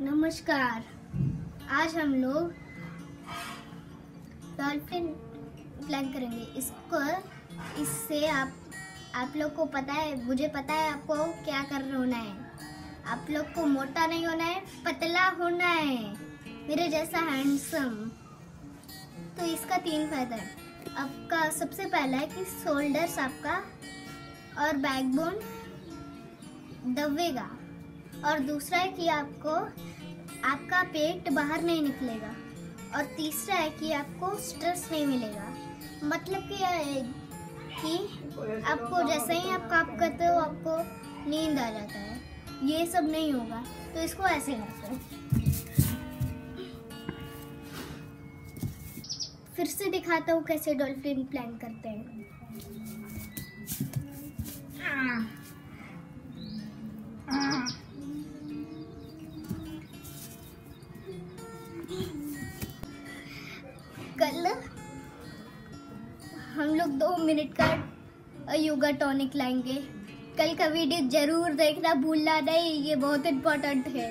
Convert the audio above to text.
नमस्कार। आज हम लोग डॉल्फिन प्लान करेंगे। इसको, इससे आप आप लोग को पता है, मुझे पता है आपको क्या कर होना है। आप लोग को मोटा नहीं होना है, पतला होना है। मेरे जैसा हैंडसम तो इसका तीन फ़ायदा है। आपका सबसे पहला है कि शोल्डर्स आपका और बैकबोन दबेगा। और दूसरा है कि आपको, आपका पेट बाहर नहीं निकलेगा। और तीसरा है कि आपको स्ट्रेस नहीं मिलेगा। मतलब कि कि आपको जैसे ही आप काम करते हो, आपको नींद आ जाता है। ये सब नहीं होगा। तो इसको ऐसे करते हो फिर से दिखाता हूँ कैसे डॉल्फिन प्लान करते हैं। कल हम लोग दो मिनट का योगा टॉनिक लाएँगे। कल का वीडियो ज़रूर देखना, भूलना नहीं, ये बहुत इम्पोर्टेंट है।